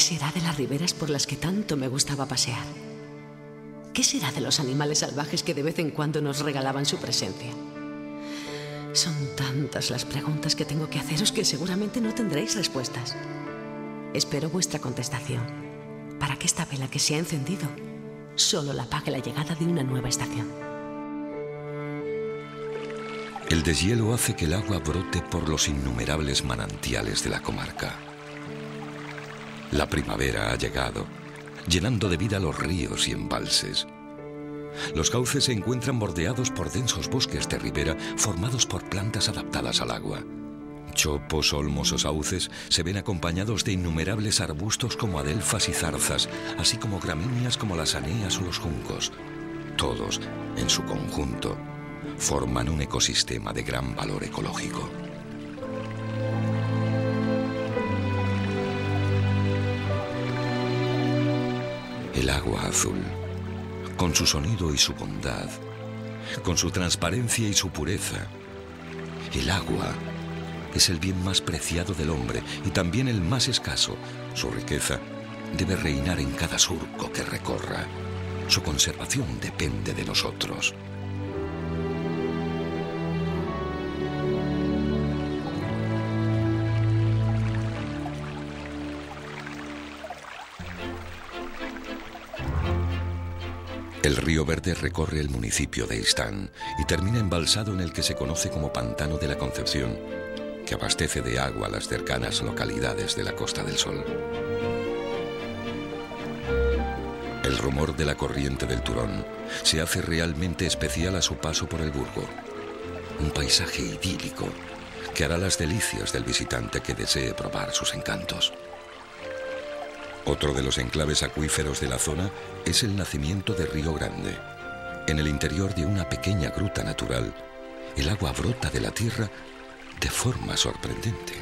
¿Qué será de las riberas por las que tanto me gustaba pasear? ¿Qué será de los animales salvajes que de vez en cuando nos regalaban su presencia? Son tantas las preguntas que tengo que haceros que seguramente no tendréis respuestas. Espero vuestra contestación para que esta vela que se ha encendido solo la apague la llegada de una nueva estación. El deshielo hace que el agua brote por los innumerables manantiales de la comarca. La primavera ha llegado, llenando de vida los ríos y embalses. Los cauces se encuentran bordeados por densos bosques de ribera formados por plantas adaptadas al agua. Chopos, olmos o sauces se ven acompañados de innumerables arbustos como adelfas y zarzas, así como gramíneas como las aneas o los juncos. Todos, en su conjunto, forman un ecosistema de gran valor ecológico. El agua azul, con su sonido y su bondad, con su transparencia y su pureza. El agua es el bien más preciado del hombre y también el más escaso. Su riqueza debe reinar en cada surco que recorra. Su conservación depende de nosotros. El río Verde recorre el municipio de Istán y termina embalsado en el que se conoce como Pantano de la Concepción, que abastece de agua las cercanas localidades de la Costa del Sol. El rumor de la corriente del Turón se hace realmente especial a su paso por el Burgo. Un paisaje idílico que hará las delicias del visitante que desee probar sus encantos. Otro de los enclaves acuíferos de la zona es el nacimiento de Río Grande. En el interior de una pequeña gruta natural, el agua brota de la tierra de forma sorprendente.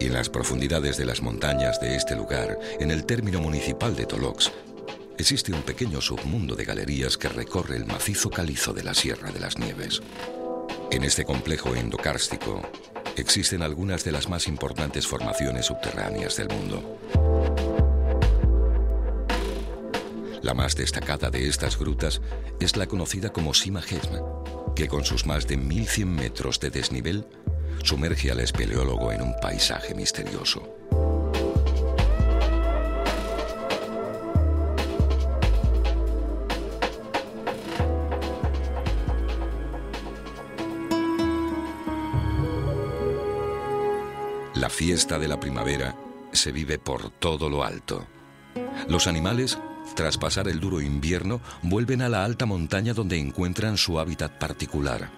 Y en las profundidades de las montañas de este lugar, en el término municipal de Tolox, existe un pequeño submundo de galerías que recorre el macizo calizo de la Sierra de las Nieves. En este complejo endocárstico existen algunas de las más importantes formaciones subterráneas del mundo. La más destacada de estas grutas es la conocida como Sima Hesma, que con sus más de 1100 metros de desnivel sumerge al espeleólogo en un paisaje misterioso. Fiesta de la primavera se vive por todo lo alto. Los animales, tras pasar el duro invierno, vuelven a la alta montaña donde encuentran su hábitat particular.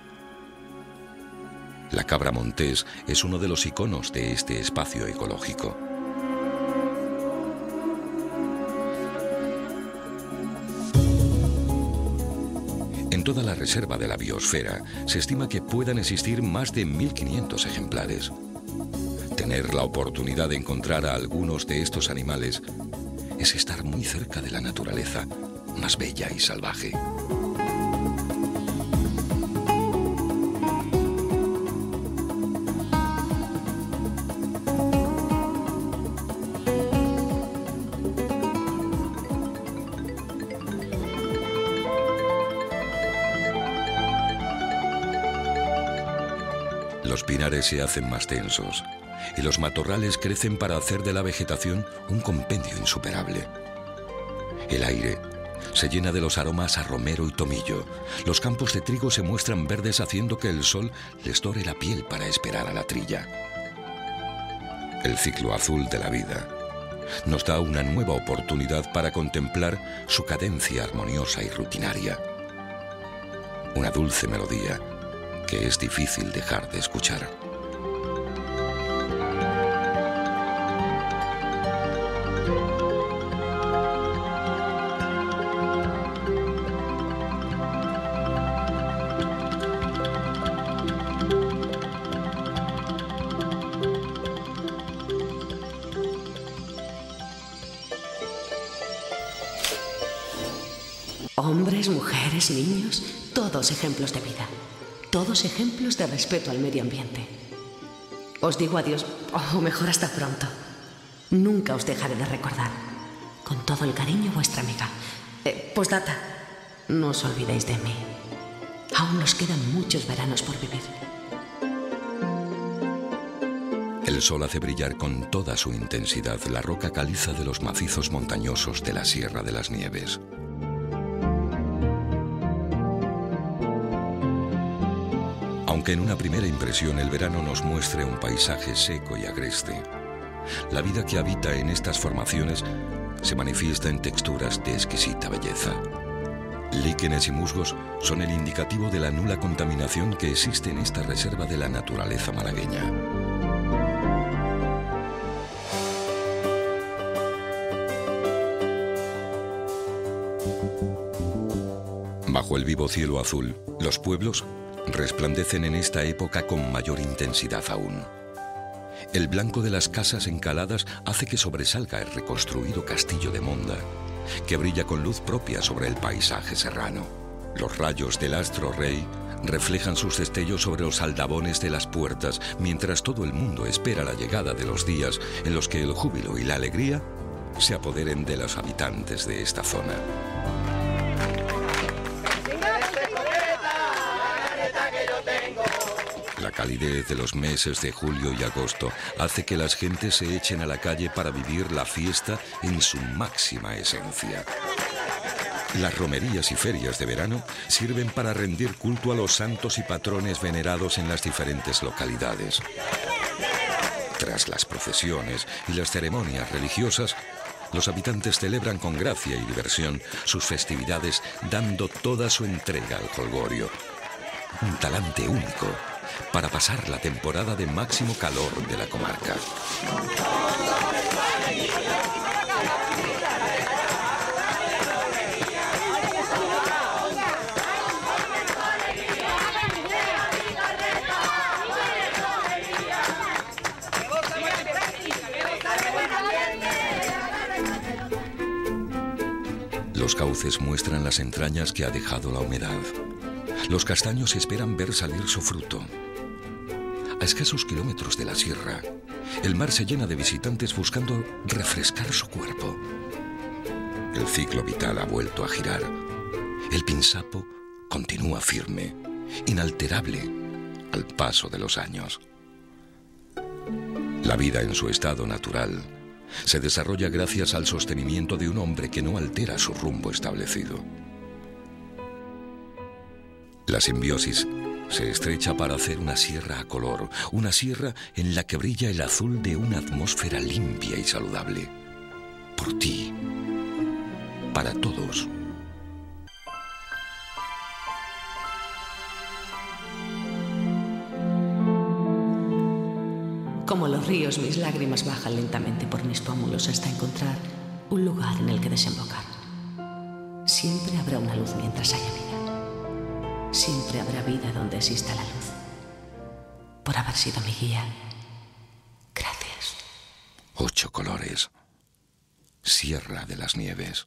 La cabra montés es uno de los iconos de este espacio ecológico. En toda la reserva de la biosfera se estima que puedan existir más de 1.500 ejemplares. Tener la oportunidad de encontrar a algunos de estos animales es estar muy cerca de la naturaleza, más bella y salvaje. Los pinares se hacen más densos y los matorrales crecen para hacer de la vegetación un compendio insuperable. El aire se llena de los aromas a romero y tomillo. Los campos de trigo se muestran verdes haciendo que el sol les dore la piel para esperar a la trilla. El ciclo azul de la vida nos da una nueva oportunidad para contemplar su cadencia armoniosa y rutinaria. Una dulce melodía que es difícil dejar de escuchar. Mujeres, niños, todos ejemplos de vida, todos ejemplos de respeto al medio ambiente. Os digo adiós, o mejor hasta pronto. Nunca os dejaré de recordar. Con todo el cariño, vuestra amiga. Eh, postdata, no os olvidéis de mí. Aún nos quedan muchos veranos por vivir. El sol hace brillar con toda su intensidad la roca caliza de los macizos montañosos de la Sierra de las Nieves. En una primera impresión el verano nos muestre un paisaje seco y agreste, la vida que habita en estas formaciones se manifiesta en texturas de exquisita belleza. Líquenes y musgos son el indicativo de la nula contaminación que existe en esta reserva de la naturaleza malagueña. Bajo el vivo cielo azul, los pueblos resplandecen en esta época con mayor intensidad aún. El blanco de las casas encaladas hace que sobresalga el reconstruido castillo de Monda, que brilla con luz propia sobre el paisaje serrano. Los rayos del astro rey reflejan sus destellos sobre los aldabones de las puertas, mientras todo el mundo espera la llegada de los días en los que el júbilo y la alegría se apoderen de los habitantes de esta zona. La calidez de los meses de julio y agosto hace que las gentes se echen a la calle para vivir la fiesta en su máxima esencia. Las romerías y ferias de verano sirven para rendir culto a los santos y patrones venerados en las diferentes localidades. Tras las procesiones y las ceremonias religiosas, los habitantes celebran con gracia y diversión sus festividades dando toda su entrega al holgorio. Un talante único para pasar la temporada de máximo calor de la comarca. Los cauces muestran las entrañas que ha dejado la humedad. Los castaños esperan ver salir su fruto. A escasos kilómetros de la sierra, el mar se llena de visitantes buscando refrescar su cuerpo. El ciclo vital ha vuelto a girar. El pinsapo continúa firme, inalterable, al paso de los años. La vida en su estado natural se desarrolla gracias al sostenimiento de un hombre que no altera su rumbo establecido. La simbiosis se estrecha para hacer una sierra a color, una sierra en la que brilla el azul de una atmósfera limpia y saludable. Por ti, para todos. Como los ríos, mis lágrimas bajan lentamente por mis pómulos hasta encontrar un lugar en el que desembocar. Siempre habrá una luz mientras haya vida. Siempre habrá vida donde exista la luz. Por haber sido mi guía. Gracias. Ocho colores. Sierra de las Nieves.